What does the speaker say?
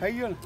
खाइयो ना।